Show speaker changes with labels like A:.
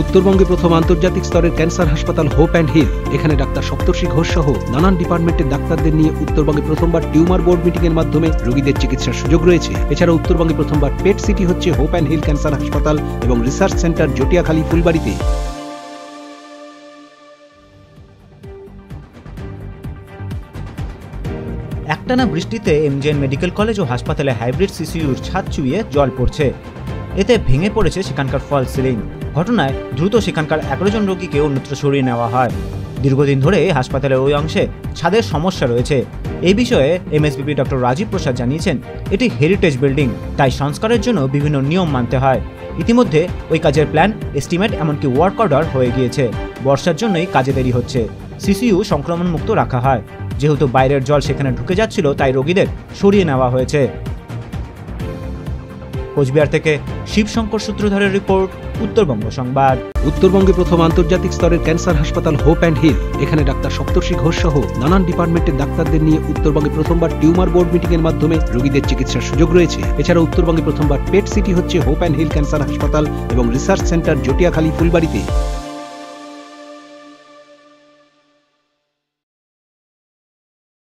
A: উত্তরবঙ্গে প্রথম আন্তর্জাতিক স্তরের ক্যান্সার হাসপাতাল হোপ অ্যান্ড হিল। এখানে ডাক্তার সপ্তর্ষি ঘোষ সহ নানান ডিপার্টমেন্টের ডাক্তারদের নিয়ে উত্তরবঙ্গে প্রথমবার টিউমার বোর্ড মিটিং এর মাধ্যমে রোগীদের চিকিৎসার সুযোগ রয়েছে। এছাড়া উত্তরবঙ্গে প্রথমবার পেট সিটি হচ্ছে হোপ অ্যান্ড হিল ক্যান্সার হাসপাতাল এবং রিসার্চ সেন্টার জটিয়াখালী ফুলবাড়িতে।
B: একটানা বৃষ্টিতে এমজেএন মেডিকেল কলেজ ও হাসপাতালে হাইব্রিড সিসিইউর ছাদ চুইয়ে জল পড়ছে। এতে ভেঙে পড়েছে সেখানকার ফল সিলিং। ঘটনায় দ্রুত সেখানকার এগারো জন রোগীকে অন্যত্র সরিয়ে নেওয়া হয়। দীর্ঘদিন ধরে হাসপাতালের ওই অংশে ছাদের সমস্যা রয়েছে। এই বিষয়ে এমএসবিপি ডক্টর রাজীব প্রসাদ জানিয়েছেন, এটি হেরিটেজ বিল্ডিং তাই সংস্কারের জন্য বিভিন্ন নিয়ম মানতে হয়। ইতিমধ্যে ওই কাজের প্ল্যান এস্টিমেট এমনকি ওয়ার্ক অর্ডার হয়ে গিয়েছে। বর্ষার জন্যই কাজে দেরি হচ্ছে। সিসিইউ সংক্রমণ মুক্ত রাখা হয়। যেহেতু বাইরের জল সেখানে ঢুকে যাচ্ছিল, তাই রোগীদের সরিয়ে নেওয়া হয়েছে। কোচবিহার থেকে শিবশঙ্কর সূত্রধারের রিপোর্ট, উত্তরবঙ্গ সংবাদ।
A: উত্তরবঙ্গে প্রথম আন্তর্জাতিক স্তরের ক্যান্সার হাসপাতাল হোপ অ্যান্ড হিল। এখানে ডাক্তার সপ্তর্ষি ঘোষ সহ নানান ডিপার্টমেন্টের ডাক্তারদের নিয়ে উত্তরবঙ্গে প্রথমবার টিউমার বোর্ড মিটিং এর মাধ্যমে রোগীদের চিকিৎসার সুযোগ রয়েছে। এছাড়া উত্তরবঙ্গে প্রথমবার পেট সিটি হচ্ছে হোপ অ্যান্ড হিল ক্যান্সার হাসপাতাল এবং রিসার্চ সেন্টার জটিয়াখালী ফুলবাড়িতে।